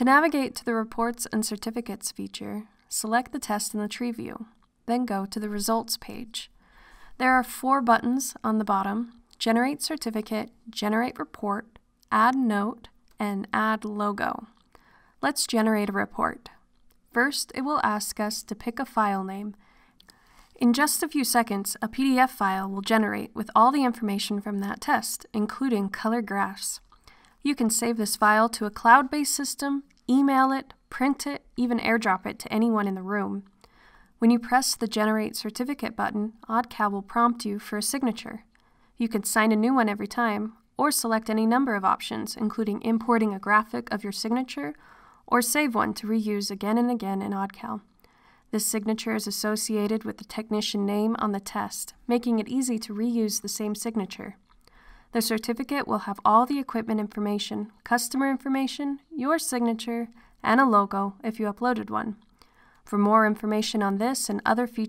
To navigate to the Reports and Certificates feature, select the test in the tree view, then go to the Results page. There are four buttons on the bottom, Generate Certificate, Generate Report, Add Note, and Add Logo. Let's generate a report. First, it will ask us to pick a file name. In just a few seconds, a PDF file will generate with all the information from that test, including color graphs. You can save this file to a cloud-based system, email it, print it, even airdrop it to anyone in the room. When you press the Generate Certificate button, AudCal will prompt you for a signature. You can sign a new one every time, or select any number of options, including importing a graphic of your signature, or save one to reuse again and again in AudCal. This signature is associated with the technician name on the test, making it easy to reuse the same signature. The certificate will have all the equipment information, customer information, your signature, and a logo if you uploaded one. For more information on this and other features,